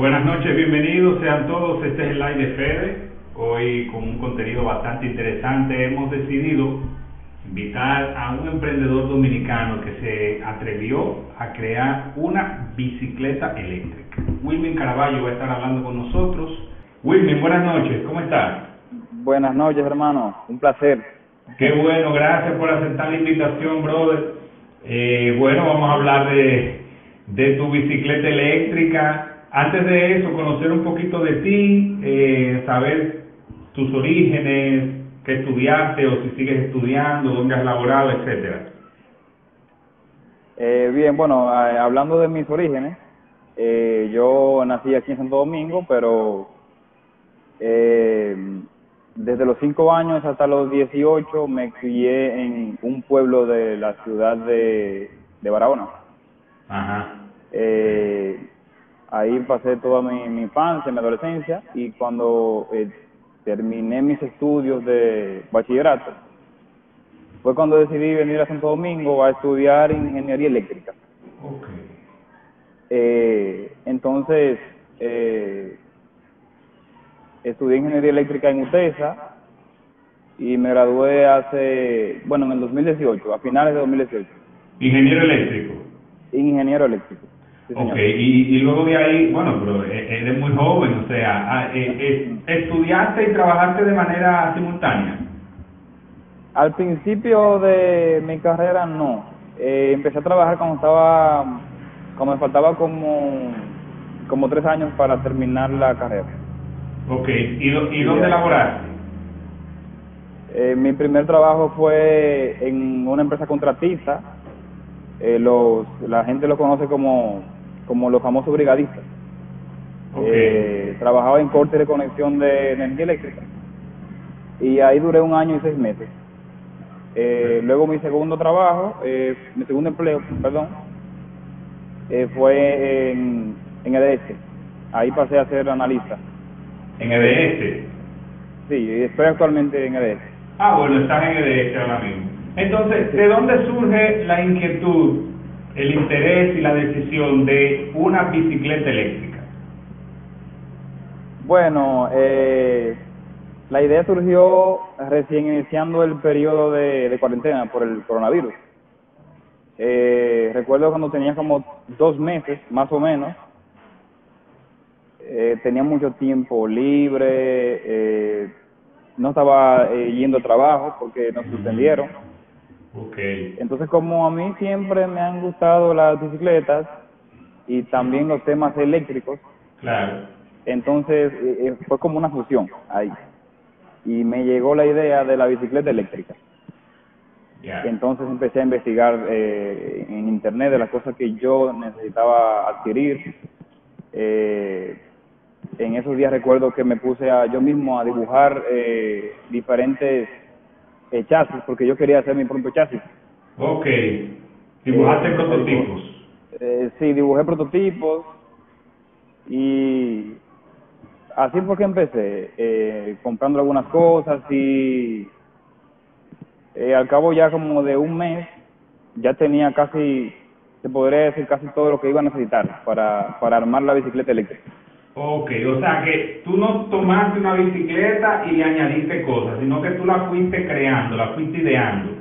Buenas noches, bienvenidos sean todos. Este es el live de Fede. Hoy con un contenido bastante interesante hemos decidido invitar a un emprendedor dominicano que se atrevió a crear una bicicleta eléctrica. Wilmin Caraballo va a estar hablando con nosotros. Wilmin, buenas noches, ¿cómo estás? Buenas noches, hermano. Un placer. Qué bueno, gracias por aceptar la invitación, brother. Eh, bueno, vamos a hablar de, de tu bicicleta eléctrica. Antes de eso, conocer un poquito de ti, eh, saber tus orígenes, qué estudiaste o si sigues estudiando, dónde has laborado, etcétera. Eh, bien, bueno, eh, hablando de mis orígenes, eh, yo nací aquí en Santo Domingo, pero eh, desde los 5 años hasta los 18 me crié en un pueblo de la ciudad de, de Barahona. Ajá. Ahí pasé toda mi, mi infancia, mi adolescencia y cuando eh, terminé mis estudios de bachillerato, fue cuando decidí venir a Santo Domingo a estudiar ingeniería eléctrica. Eh, entonces, eh, estudié ingeniería eléctrica en UTESA y me gradué hace, bueno, en el 2018, a finales de 2018, Ingeniero eléctrico. ingeniero eléctrico. Sí. Ok, y, y luego de ahí, bueno, pero e- eres muy joven, o sea, ah, eh, eh, ¿estudiaste y trabajaste de manera simultánea? Al principio de mi carrera no. Eh, empecé a trabajar cuando estaba, cuando me faltaba como, como tres años para terminar la carrera. Ok, ¿y, do- y dónde laboraste? Eh, mi primer trabajo fue en una empresa contratista. Eh, los, la gente lo conoce como, como los famosos brigadistas. Eh, trabajaba en corte de conexión de energía eléctrica. Y ahí duré un año y seis meses. Eh, luego mi segundo trabajo, eh, mi segundo empleo, perdón, eh, fue en, en EDS. Ahí pasé a ser analista. En EDS. Sí, estoy actualmente en EDS. Ah, bueno, estás en EDS ahora mismo. Entonces, ¿de dónde surge la inquietud, el interés y la decisión de una bicicleta eléctrica? Bueno, eh, la idea surgió recién iniciando el periodo de, cuarentena por el coronavirus. Eh, recuerdo cuando tenía como dos meses, más o menos, eh, tenía mucho tiempo libre, eh, no estaba eh, yendo a trabajo porque nos suspendieron. Ok. Entonces, como a mí siempre me han gustado las bicicletas y también los temas eléctricos, Claro. entonces eh, eh, fue como una fusión ahí. Y me llegó la idea de la bicicleta eléctrica. Ya. Entonces empecé a investigar eh, en internet de las cosas que yo necesitaba adquirir. Eh, en esos días recuerdo que me puse a yo mismo a dibujar eh, diferentes eh, chasis porque yo quería hacer mi propio chasis. Ok. Dibujaste Eh, prototipos. Eh, sí, dibujé prototipos y así fue que empecé, eh, comprando algunas cosas y eh, al cabo ya como de un mes ya tenía casi, se podría decir casi todo lo que iba a necesitar para, para armar la bicicleta eléctrica. Ok, o sea que tú no tomaste una bicicleta y le añadiste cosas, sino que tú la fuiste creando, la fuiste ideando.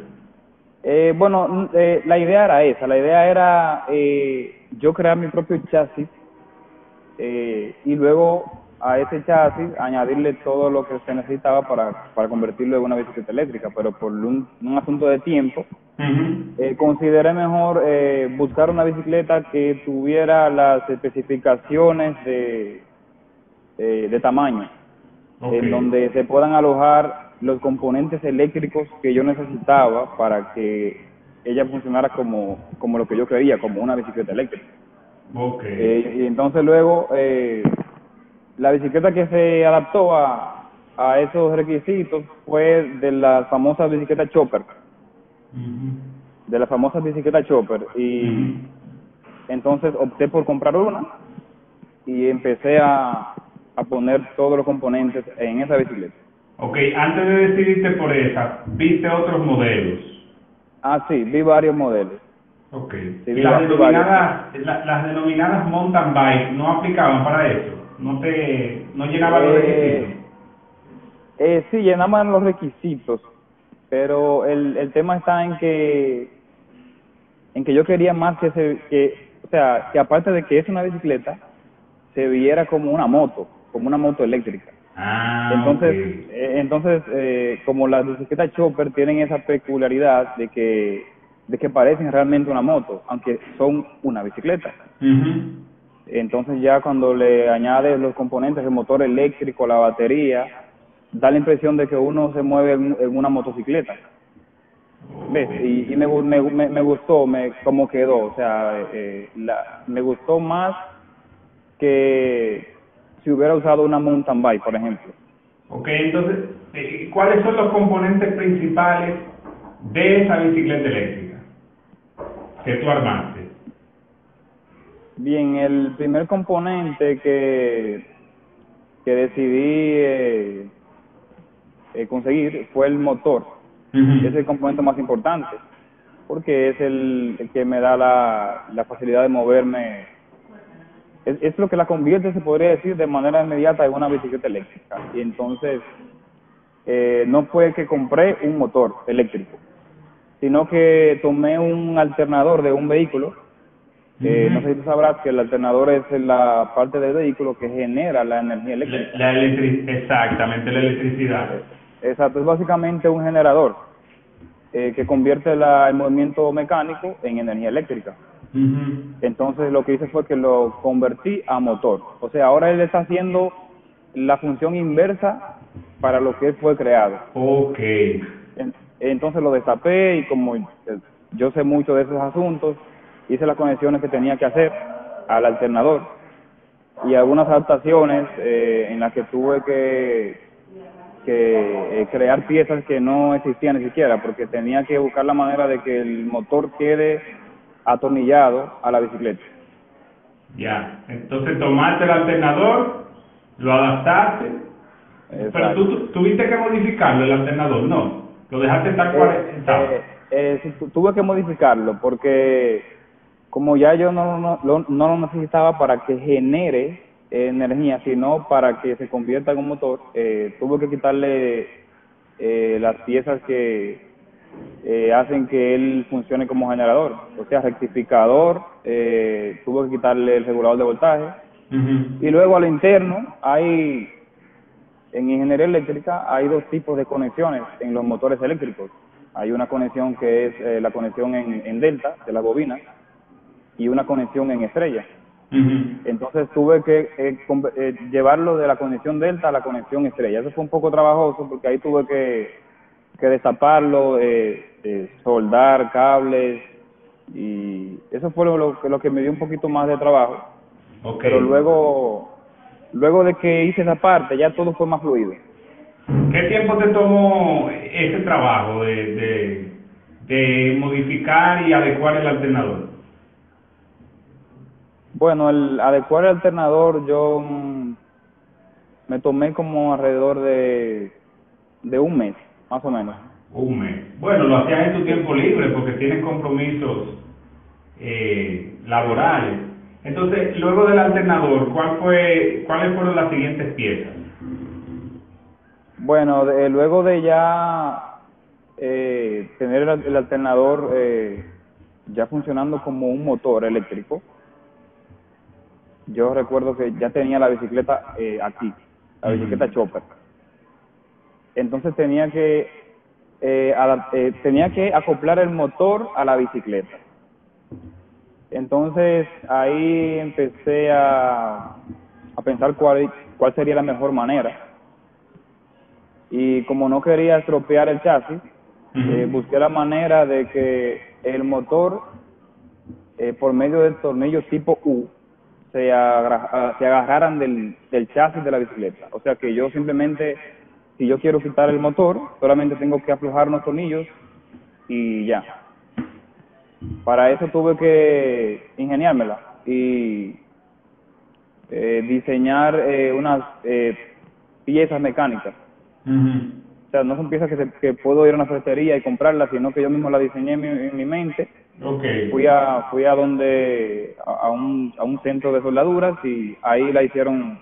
Eh, bueno, eh, la idea era esa, la idea era eh, yo crear mi propio chasis eh, y luego a ese chasis añadirle todo lo que se necesitaba para, para convertirlo en una bicicleta eléctrica, pero por un asunto de tiempo Eh, consideré mejor eh, buscar una bicicleta que tuviera las especificaciones de, eh, de tamaño, en donde se puedan alojar los componentes eléctricos que yo necesitaba para que ella funcionara como, como lo que yo quería, como una bicicleta eléctrica. Eh, y entonces luego eh, la bicicleta que se adaptó a, a esos requisitos fue de las famosas bicicletas chopper, De las famosas bicicletas chopper y entonces opté por comprar una y empecé a, a poner todos los componentes en esa bicicleta. Ok, antes de decidirte por esa, ¿viste otros modelos? Ah, sí, vi varios modelos. Ok. Sí, y vi las denominadas, la- las denominadas mountain bike no aplicaban para eso, no te, no llenaban los Eh, requisitos. Eh, sí, llenaban los requisitos, pero el, el tema está en que en que yo quería más que se que o sea que aparte de que es una bicicleta se viera como una moto, como una moto eléctrica. Ah, Entonces, eh, entonces eh, como las bicicletas chopper tienen esa peculiaridad de que de que parecen realmente una moto, aunque son una bicicleta. Entonces ya cuando le añades los componentes, el motor eléctrico, la batería, da la impresión de que uno se mueve en, en una motocicleta. ¿Ves? Y, y me, me, me, gustó me, cómo quedó. O sea, eh, la, me gustó más que si hubiera usado una mountain bike, por ejemplo. Ok, entonces, eh, ¿cuáles son los componentes principales de esa bicicleta eléctrica que tú armaste? Bien, el primer componente que, que decidí eh, eh, conseguir fue el motor. Es el componente más importante, porque es el, el que me da la, la facilidad de moverme. Es, es lo que la convierte, se podría decir, de manera inmediata en una bicicleta eléctrica. Y entonces, eh, no fue que compré un motor eléctrico, sino que tomé un alternador de un vehículo. Eh. No sé si tú sabrás que el alternador es la parte del vehículo que genera la energía La, eléctrica. la electric- exactamente, la electricidad. Exacto, es básicamente un generador eh, que convierte la- el movimiento mecánico en energía eléctrica. Entonces lo que hice fue que lo convertí a motor. O sea, ahora él está haciendo la función inversa para lo que él fue creado. Ok. En- Entonces lo destapé y como eh, yo sé mucho de esos asuntos, hice las conexiones que tenía que hacer al alternador y algunas adaptaciones eh, en las que tuve que, que eh, crear piezas que no existían ni siquiera, porque tenía que buscar la manera de que el motor quede atornillado a la bicicleta. Ya. Entonces tomaste el alternador, lo adaptaste, pero Exacto. tú tú- tuviste que modificarlo, el alternador, no. Lo dejaste tal cual Eh, estaba. eh, eh, tuve que modificarlo porque como ya yo no, no, lo- no lo necesitaba para que genere energía, sino para que se convierta en un motor, eh, tuve que quitarle eh, las piezas que eh, hacen que él funcione como generador, o sea, rectificador, eh, tuve que quitarle el regulador de voltaje y luego a lo interno hay, en ingeniería eléctrica hay dos tipos de conexiones en los motores eléctricos. Hay una conexión que es eh, la conexión en, en delta de la bobina y una conexión en estrella. Ujú. Entonces tuve que eh, eh, llevarlo de la conexión delta a la conexión estrella. Eso fue un poco trabajoso porque ahí tuve que, que destaparlo, eh, eh, soldar cables y eso fue lo, lo que- lo que me dio un poquito más de trabajo pero luego luego de que hice esa parte ya todo fue más fluido ¿Qué tiempo te tomó ese trabajo de, de, de modificar y adecuar el alternador? Bueno el adecuar el alternador yo mm, me tomé como alrededor de de un mes más o menos Un mes. Bueno, lo hacías en tu tiempo libre porque tienes compromisos eh, laborales. Entonces, luego del alternador, ¿cuál fue, ¿cuáles fueron las siguientes piezas? bueno de- luego de ya eh, tener el, el alternador eh, ya funcionando como un motor eléctrico yo recuerdo que ya tenía la bicicleta eh, aquí la bicicleta chopper. Entonces tenía que eh, eh, tenía que acoplar el motor a la bicicleta. Entonces ahí empecé a, a pensar cuál cuál sería la mejor manera. Y como no quería estropear el chasis eh, busqué la manera de que el motor eh, por medio del tornillo tipo U se, agra- se agarraran del, del chasis de la bicicleta. O sea que yo simplemente, si yo quiero quitar el motor, solamente tengo que aflojar unos tornillos y ya. Para eso tuve que ingeniármela y eh, diseñar eh, unas eh, piezas mecánicas. O sea, no son piezas que, se- que puedo ir a una ferretería y comprarlas, sino que yo mismo las diseñé en mi, en mi mente Okay. Fui a, fui a donde, a, a un, a un centro de soldaduras y ahí la hicieron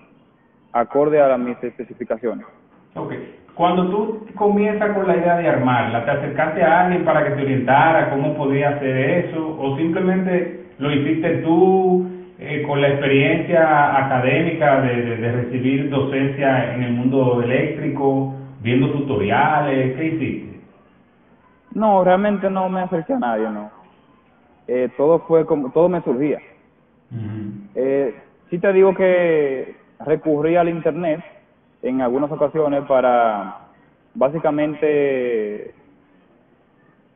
acorde a mis especificaciones. Ok. Cuando tú comienzas con la idea de armarla, ¿te acercaste a alguien para que te orientara cómo podía hacer eso? ¿O simplemente lo hiciste tú eh, con la experiencia académica de, de, de recibir docencia en el mundo eléctrico, viendo tutoriales? ¿Qué hiciste? No, realmente no me acerqué a nadie, no. Eh, todo fue como, todo me surgía. Ujú. Eh, sí te digo que recurrí al internet en algunas ocasiones para básicamente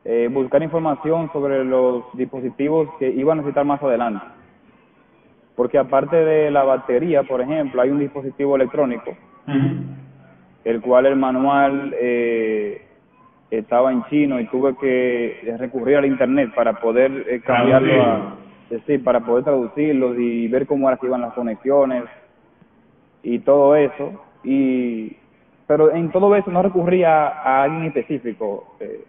eh, buscar información sobre los dispositivos que iba a necesitar más adelante. Porque aparte de la batería, por ejemplo, hay un dispositivo electrónico, el cual el manual eh, estaba en chino y tuve que recurrir al internet para poder eh, cambiarlo a, decir, para poder traducirlos y ver cómo iban las conexiones y todo eso. Y pero en todo eso no recurría a alguien específico, eh,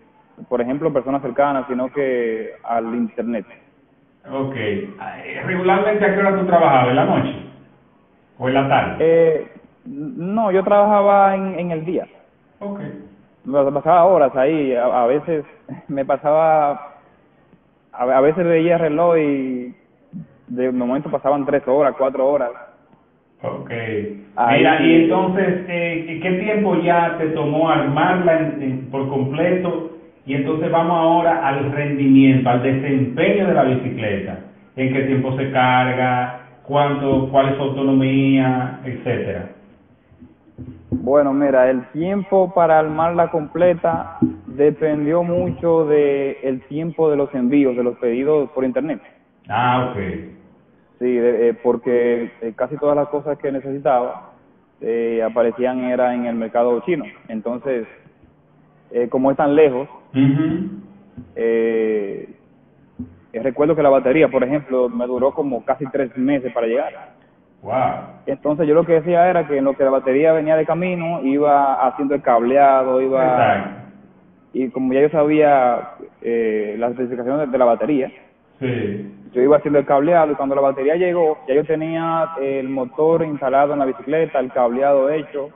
por ejemplo, personas cercanas, sino que al internet. Ok. Eh, ¿Regularmente a qué hora tú trabajabas? ¿En la noche? ¿O en la tarde? Eh, no, yo trabajaba en, en el día. Ok. Me pasaba horas ahí, a, a veces me pasaba, a, a veces veía el reloj y de momento pasaban tres horas, cuatro horas. Ok. Ahí- Mira, y entonces, eh, ¿qué tiempo ya te tomó armarla en- en- por completo? Y entonces vamos ahora al rendimiento, al desempeño de la bicicleta. ¿En qué tiempo se carga? ¿Cuánto? ¿Cuál es su autonomía? Etcétera. Bueno, mira, el tiempo para armarla completa dependió mucho de el tiempo de los envíos, de los pedidos por internet. Ah, ok. Sí, eh, porque eh, casi todas las cosas que necesitaba eh, aparecían era en el mercado chino. Entonces, eh, como es tan lejos, eh, eh, recuerdo que la batería, por ejemplo, me duró como casi tres meses para llegar. Wow. Entonces yo lo que decía era que en lo que la batería venía de camino, iba haciendo el cableado, iba... Exacto. Y como ya yo sabía eh, las especificaciones de la batería, Sí. yo iba haciendo el cableado y cuando la batería llegó, ya yo tenía el motor instalado en la bicicleta, el cableado hecho,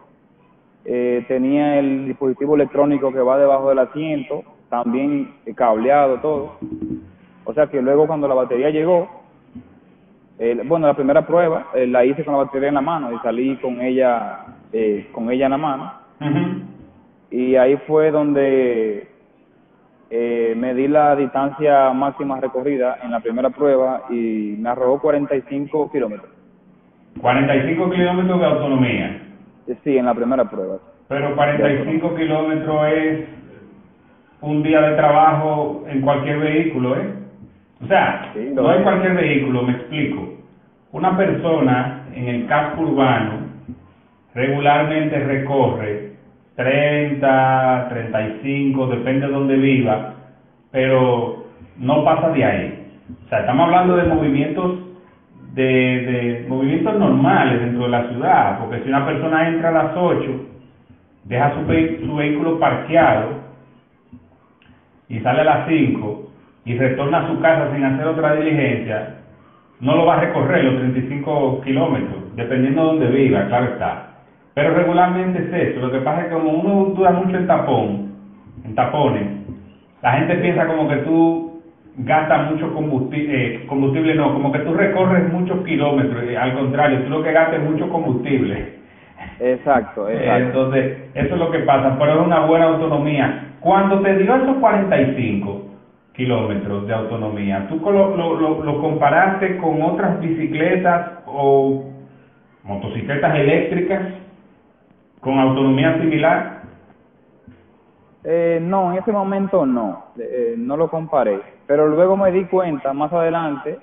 eh, tenía el dispositivo electrónico que va debajo del asiento, también cableado, todo. O sea que luego cuando la batería llegó, eh, bueno, la primera prueba eh, la hice con la batería en la mano y salí con ella, eh, con ella en la mano y ahí fue donde eh, medí la distancia máxima recorrida en la primera prueba y me arrojó 45 kilómetros. 45 kilómetros de autonomía. Eh, Sí, en la primera prueba. Pero 45 kilómetros es un día de trabajo en cualquier vehículo, ¿eh? O sea, Sí, no en es. cualquier vehículo, me explico. Una persona en el casco urbano regularmente recorre 30, 35, depende de donde viva, pero no pasa de ahí. O sea, estamos hablando de movimientos de, de movimientos normales dentro de la ciudad, porque si una persona entra a las 8, deja su, su vehículo parqueado y sale a las 5 y retorna a su casa sin hacer otra diligencia, no lo va a recorrer los 35 kilómetros, dependiendo de donde viva, claro está. Pero regularmente es eso, lo que pasa es que como uno dura mucho en tapón, en tapones, la gente piensa como que tú gastas mucho combustible, combustible no, como que tú recorres muchos kilómetros, eh, al contrario, tú lo que gastas es mucho combustible. Exacto, exacto. Entonces, eso es lo que pasa, pero es una buena autonomía. Cuando te dio esos 45 kilómetros de autonomía, ¿tú lo, lo, lo, comparaste con otras bicicletas o motocicletas eléctricas con autonomía similar? Eh, no, en ese momento no, eh, no lo comparé. Pero luego me di cuenta más adelante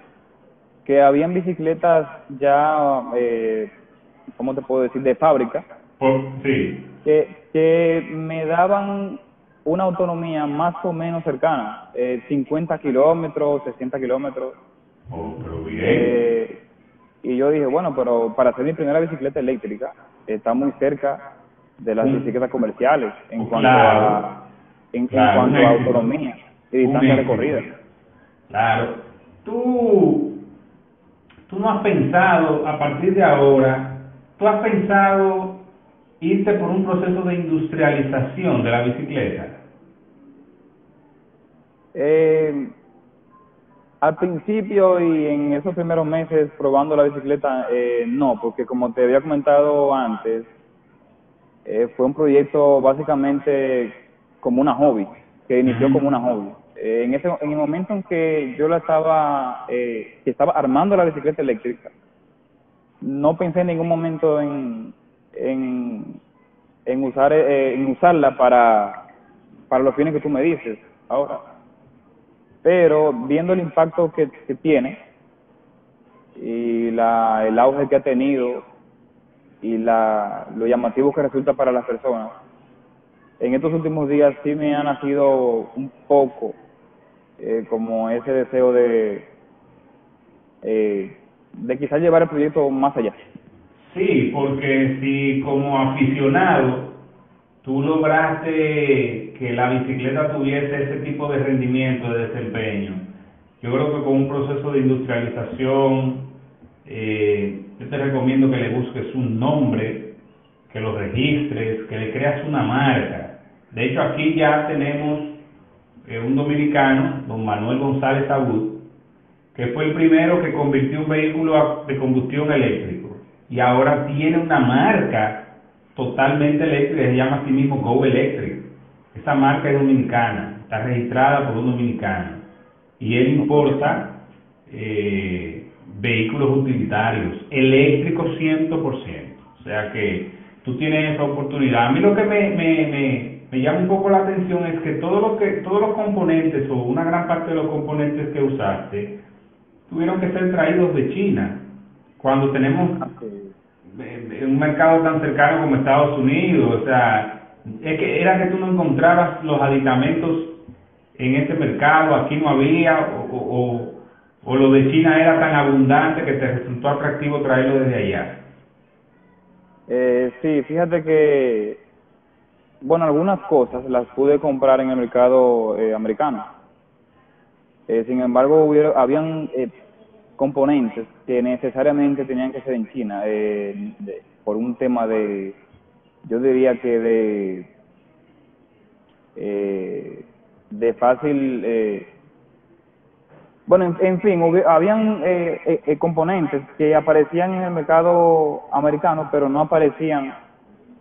que habían bicicletas ya, eh, ¿cómo te puedo decir?, de fábrica, Por, sí. que, que me daban una autonomía más o menos cercana, eh, 50 kilómetros, 60 kilómetros. Oh, pero bien. Eh, y yo dije, bueno, pero para hacer mi primera bicicleta eléctrica, está muy cerca de las Mm. bicicletas comerciales en cuanto Claro. a en, cuanto a autonomía y distancia recorrida. Claro. Tú, tú no has pensado, a partir de ahora, tú has pensado irte por un proceso de industrialización de la bicicleta. Eh, al principio y en esos primeros meses probando la bicicleta, eh, no, porque como te había comentado antes, eh, fue un proyecto básicamente como una hobby, que inició como una hobby. Eh, en ese en el momento en que yo la estaba eh, que estaba armando la bicicleta eléctrica, no pensé en ningún momento en en, usar eh, en usarla para para los fines que tú me dices ahora. Pero viendo el impacto que, que tiene y la, el auge que ha tenido y la, lo llamativo que resulta para las personas, en estos últimos días sí me ha nacido un poco eh, como ese deseo de, eh, de quizás llevar el proyecto más allá. Sí, porque si como aficionado tú lograste que la bicicleta tuviese ese tipo de rendimiento, de desempeño, yo creo que con un proceso de industrialización, eh, yo te recomiendo que le busques un nombre, que lo registres, que le creas una marca. De hecho, aquí ya tenemos eh, un dominicano, don Manuel González Abud, que fue el primero que convirtió un vehículo de combustión eléctrico y ahora tiene una marca totalmente eléctrica, se llama a sí mismo Go Electric. Esa marca es dominicana, está registrada por un dominicano y él importa eh, vehículos utilitarios, eléctricos 100%. O sea que tú tienes esa oportunidad. A mí lo que me, me, me, me llama un poco la atención es que, todo lo que todos los componentes o una gran parte de los componentes que usaste tuvieron que ser traídos de China. Cuando tenemos eh, un mercado tan cercano como Estados Unidos, o sea, es que era que tú no encontrabas los aditamentos en este mercado, aquí no había, o, o, o- lo de China era tan abundante que te resultó atractivo traerlo desde allá. Eh, sí, fíjate que, bueno, algunas cosas las pude comprar en el mercado eh, americano. Eh, sin embargo, hubiera, habían eh, componentes que necesariamente tenían que ser en China, eh, de- por un tema de, yo diría que de, eh, de fácil, eh, bueno, en, en fin, hubi- habían eh, eh, eh, componentes que aparecían en el mercado americano, pero no aparecían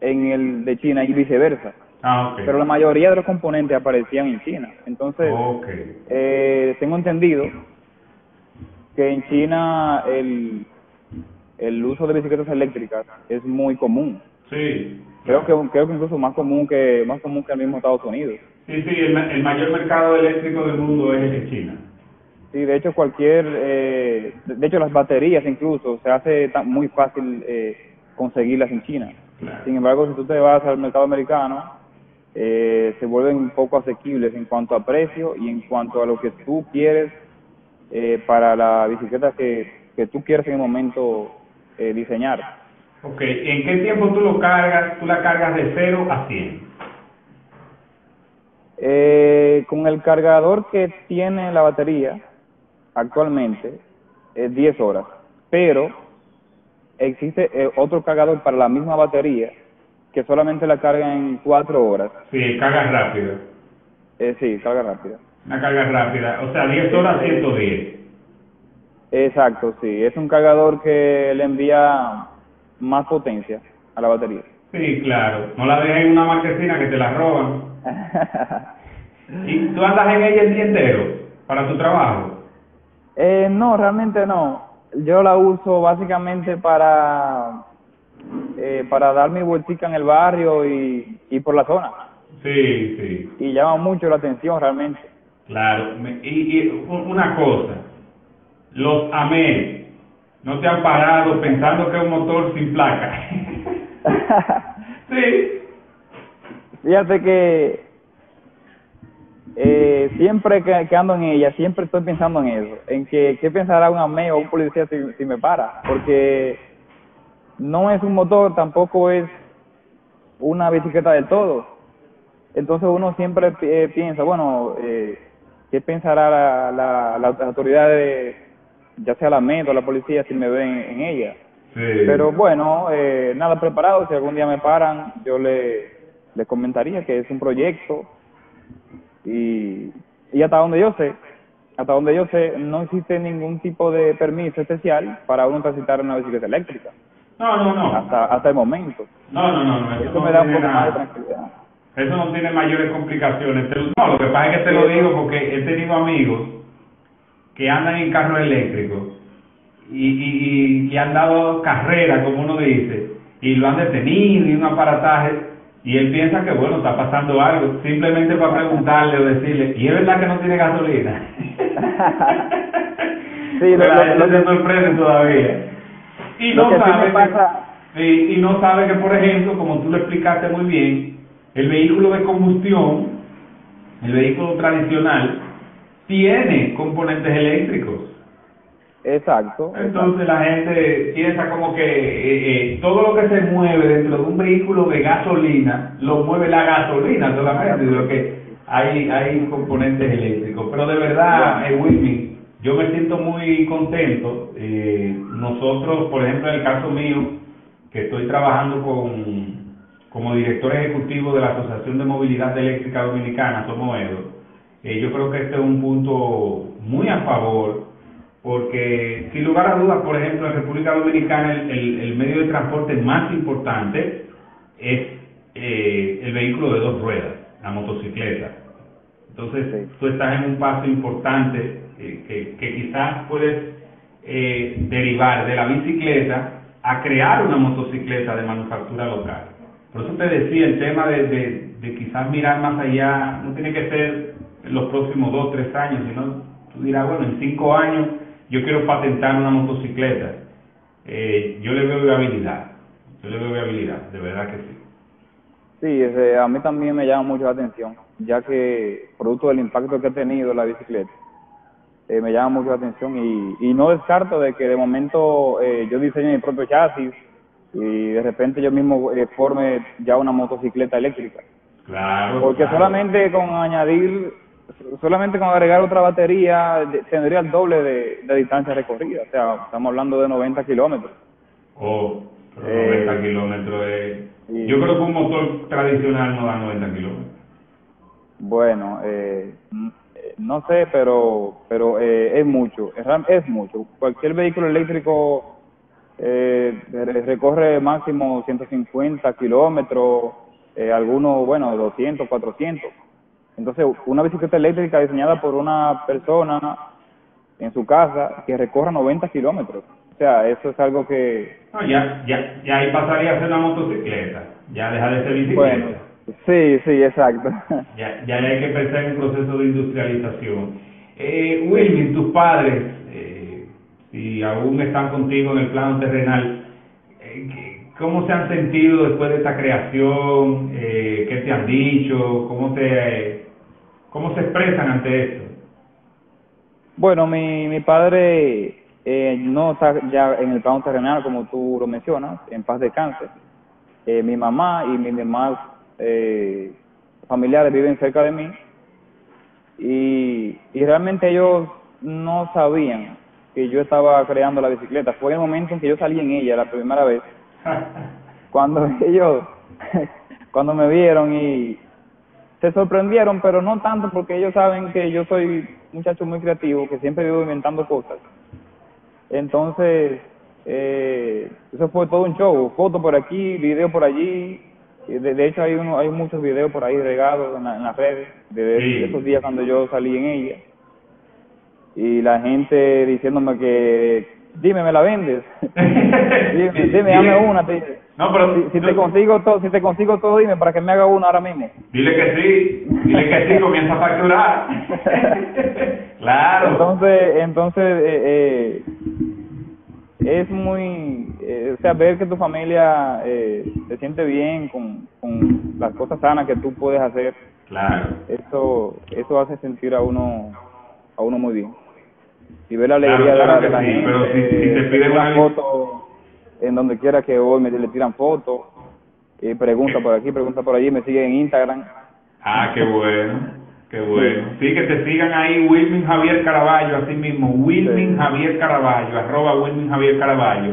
en el de China y viceversa. Ah. Pero la mayoría de los componentes aparecían en China. Entonces, Ok. eh, tengo entendido que en China el, el uso de bicicletas eléctricas es muy común. Sí. Creo que creo que incluso más común que más común que el mismo Estados Unidos. Sí, sí, el, el mayor mercado eléctrico del mundo es el de China. Sí, de hecho cualquier, eh, de de hecho las baterías incluso se hace tan- muy fácil eh, conseguirlas en China. Claro. Sin embargo, si tú te vas al mercado americano, eh, se vuelven un poco asequibles en cuanto a precio y en cuanto a lo que tú quieres eh, para la bicicleta que, que tú quieres en el momento eh, diseñar. Ok, ¿en qué tiempo tú lo cargas? Tú la cargas de 0 a 100. Eh, con el cargador que tiene la batería actualmente es 10 horas, pero existe eh, otro cargador para la misma batería que solamente la carga en 4 horas. Sí, carga rápida. Eh, sí, carga rápida. Una carga rápida. O sea, 10 horas, 110. Exacto, sí. Es un cargador que le envía más potencia a la batería. Sí, claro. No la dejes en una marquesina que te la roban. ¿Y tú andas en ella el día entero para tu trabajo? eh, no, realmente no. Yo la uso básicamente para eh, para dar mi vueltica en el barrio y, y por la zona. Sí, sí. Y llama mucho la atención realmente. Claro. Y, y una cosa. Los AMEL no te han parado pensando que es un motor sin placa. sí. Fíjate que eh, siempre que, que ando en ella, siempre estoy pensando en eso, en que qué pensará un AME o un policía si, si me para, porque no es un motor, tampoco es una bicicleta del todo. Entonces uno siempre eh, piensa, bueno, eh, qué pensará la, la, las autoridades, ya sea la MED o la policía, si me ven en ella. Sí. Pero bueno, eh, nada preparado, si algún día me paran, yo le, le comentaría que es un proyecto y, y hasta donde yo sé, hasta donde yo sé, no existe ningún tipo de permiso especial para uno transitar una bicicleta eléctrica, No, no, no. hasta, hasta el momento. No, no, no, no. Eso, Eso no me da un poco más de tranquilidad. Eso no tiene mayores complicaciones. No, lo que pasa es que te lo digo porque he tenido amigos que andan en carros eléctricos y, y, y han dado carrera, como uno dice, y lo han detenido y un aparataje, y él piensa que, bueno, está pasando algo, simplemente para preguntarle o decirle, ¿y es verdad que no tiene gasolina? Sí, lo- Pero lo- lo se sorprende todavía. Y no sí sabe que- pasa- Sí, y no sabe que, por ejemplo, como tú lo explicaste muy bien, el vehículo de combustión, el vehículo tradicional, tiene componentes eléctricos. Exacto. Entonces la gente piensa como que eh, eh, todo lo que se mueve dentro de un vehículo de gasolina, lo mueve la gasolina solamente, lo que hay, hay componentes eléctricos. Pero de verdad, eh, Whitney, yo me siento muy contento. Eh, nosotros, por ejemplo, en el caso mío, que estoy trabajando con como director ejecutivo de la Asociación de Movilidad Eléctrica Dominicana, somos EDO, eh, yo creo que este es un punto muy a favor porque sin lugar a dudas, por ejemplo, en República Dominicana el, el- el medio de transporte más importante es eh, el vehículo de dos ruedas, la motocicleta. Entonces, Sí. tú estás en un paso importante eh, que, que quizás puedes eh, derivar de la bicicleta a crear una motocicleta de manufactura local. Por eso te decía, el tema de, de, quizás mirar más allá, no tiene que ser en los próximos dos, tres años, sino tú dirás, bueno, en cinco años yo quiero patentar una motocicleta. Eh, yo le veo viabilidad, yo le veo viabilidad, de verdad que sí. Sí, ese, a mí también me llama mucho la atención, ya que producto del impacto que ha tenido la bicicleta, eh, me llama mucho la atención y, y no descarto de que de momento eh, yo diseñe mi propio chasis y de repente yo mismo eh, forme ya una motocicleta eléctrica. Claro. Porque claro. solamente con añadir, solamente con agregar otra batería tendría el doble de, de distancia recorrida, o sea, estamos hablando de 90 kilómetros. Oh, pero Eh, 90 kilómetros es... y- Yo creo que un motor tradicional no da 90 kilómetros. Bueno, eh, mm, eh, no sé, pero pero eh, es mucho, es mucho. Cualquier vehículo eléctrico eh, re- recorre máximo 150 kilómetros, eh, algunos, bueno, 200, 400. Entonces, una bicicleta eléctrica diseñada por una persona en su casa que recorra 90 kilómetros. O sea, eso es algo que, No, ya, ya, ya ahí pasaría a ser una motocicleta. Ya deja de ser bicicleta. bueno, sí, sí, exacto. Ya, ya hay que pensar en un proceso de industrialización. Eh, Wilmin, tus padres, eh, si aún están contigo en el plano terrenal, eh, ¿qué- ¿cómo se han sentido después de esta creación? Eh, ¿Qué te han dicho? ¿Cómo te, cómo se expresan ante esto? Bueno, mi, mi padre eh, no está ya en el plano terrenal, como tú lo mencionas, en paz descanse. Eh, mi mamá y mis demás eh, familiares viven cerca de mí y, y realmente ellos no sabían que yo estaba creando la bicicleta. Fue el momento en que yo salí en ella la primera vez, cuando ellos, cuando me vieron y se sorprendieron, pero no tanto porque ellos saben que yo soy un muchacho muy creativo, que siempre vivo inventando cosas. Entonces, eh, eso fue todo un show, foto por aquí, video por allí. Y De, de hecho, hay uno, hay muchos videos por ahí regados en, la- en las redes de, esos días cuando yo salí en ella. Y la gente diciéndome que, dime, ¿me la vendes? dime, dime, dame una. te- No, pero si, si te consigo todo, si te consigo todo, dime para que me haga una ahora mismo. dile que sí, dile que sí, comienza a facturar. claro. Entonces, entonces eh, eh, es muy, eh, o sea, ver que tu familia eh, se siente bien con, con las cosas sanas que tú puedes hacer, claro. eso, eso hace sentir a uno, a uno muy bien. Y ver la Claro, alegría de claro la, que de la sí, gente, pero si- si te eh, piden una- fotos en donde quiera que voy, me le tiran fotos, y pregunta por aquí, pregunta por allí, me siguen en Instagram. Ah, qué bueno, Qué bueno. Sí, que te sigan ahí, Wilmin Javier Caraballo, así mismo, Wilmin Javier Caraballo, arroba Wilmin Javier Caraballo,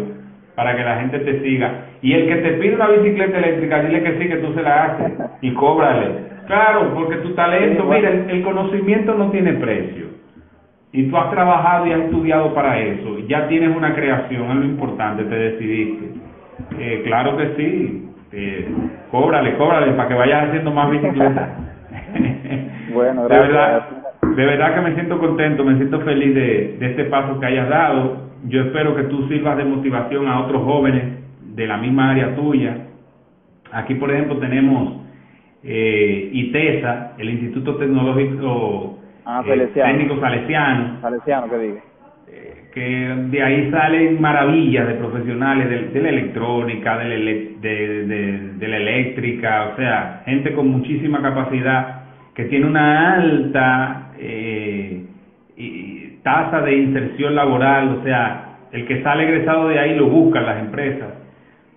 para que la gente te siga. Y el que te pide una bicicleta eléctrica, dile que sí, que tú se la haces y cóbrale. Claro, porque tu talento, mira, el, conocimiento no tiene precio. Y tú has trabajado y has estudiado para eso. Ya tienes una creación, es lo importante, te decidiste. Eh, claro que sí. Eh, cóbrale, cóbrale para que vayas haciendo más bicicletas. Bueno, gracias. De verdad, de verdad que me siento contento, me siento feliz de, de este paso que hayas dado. Yo espero que tú sirvas de motivación a otros jóvenes de la misma área tuya. Aquí, por ejemplo, tenemos eh, ITESA, el Instituto Tecnológico ah, eh, Técnico Salesiano. Salesiano, que diga. Eh, que de ahí salen maravillas de profesionales de, la electrónica, de de, de la eléctrica, o sea, gente con muchísima capacidad que tiene una alta eh, tasa de inserción laboral, o sea, el que sale egresado de ahí lo buscan las empresas.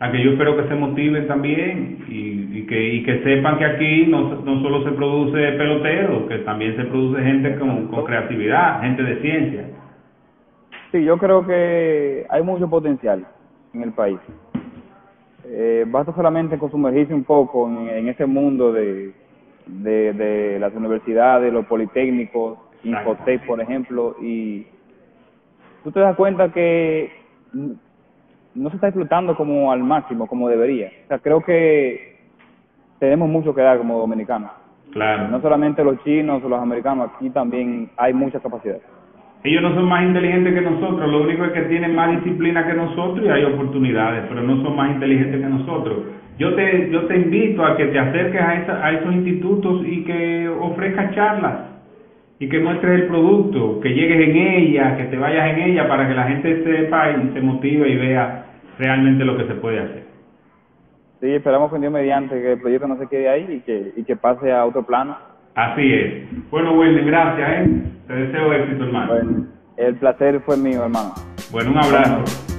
A que yo espero que se motiven también y, y, que, y que sepan que aquí no, no solo se produce pelotero, que también se produce gente con, con creatividad, gente de ciencia. Sí, yo creo que hay mucho potencial en el país. Eh, basta solamente con sumergirse un poco en, en ese mundo de, de, de las universidades, los politécnicos, Infotec, por ejemplo, y tú te das cuenta que no se está explotando como al máximo, como debería. O sea, creo que tenemos mucho que dar como dominicanos. Claro. No solamente los chinos o los americanos, aquí también hay mucha capacidad. Ellos no son más inteligentes que nosotros, lo único es que tienen más disciplina que nosotros y hay oportunidades, pero no son más inteligentes que nosotros. Yo te, yo te invito a que te acerques a, esa, a esos institutos y que ofrezcas charlas y que muestres el producto, que llegues en ella, que te vayas en ella para que la gente sepa y se motive y vea realmente lo que se puede hacer. Sí, esperamos con Dios mediante que el proyecto no se quede ahí y que, y que pase a otro plano. Así es. Bueno, Wendy, gracias. ¿eh? Te deseo éxito, hermano. el placer fue mío, hermano. Bueno, un abrazo.